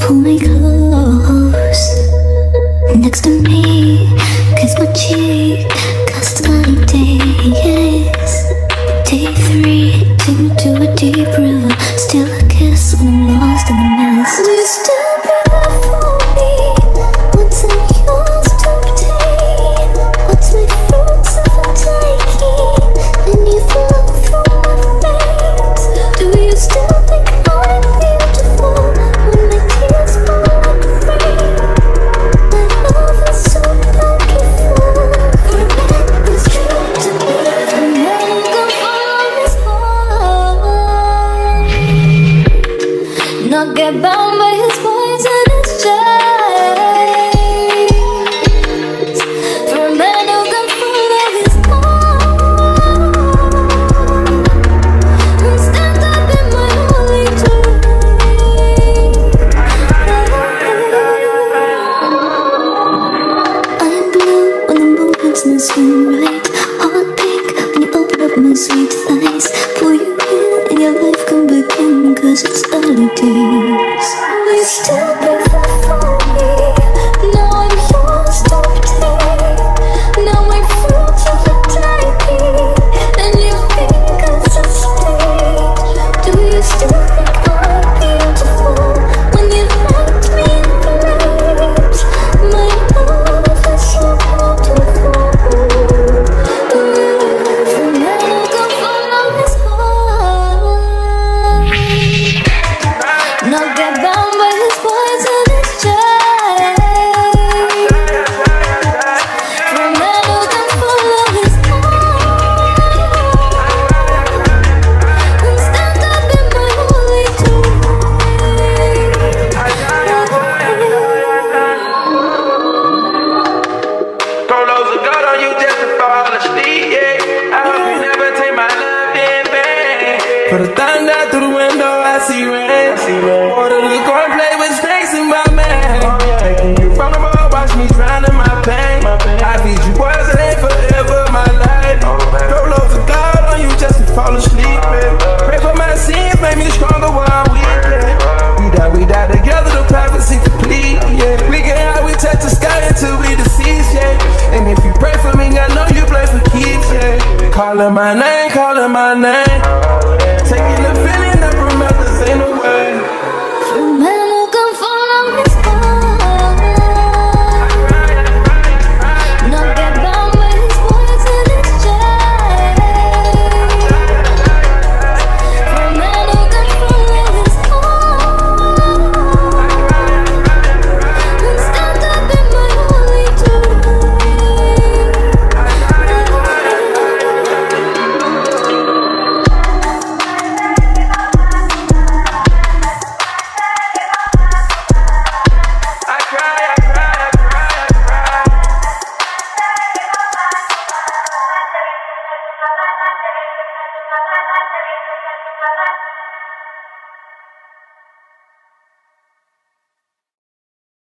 pull me close. Next to me, kiss my cheek. Custody days. Day three. Sweet thighs. Pull you in my mind I am blue and for your life can begin. Cause it's early days. Will Put a thumb through the window, I see rain. Order the court, play with snakes in my man. Taking you from the boat, watch me drown in my pain. I feed you poison ain't forever my life. Throw loads of gold on you just to fall asleep, baby. Pray for my sins, make me stronger while I'm weak, yeah. We die, we die together, the prophecy complete, yeah. We get high, we touch the sky until we deceased, yeah. And if you pray for me, I know you pray for keeps, yeah. Calling my name, calling my name. Taking the feeling that from others ain't no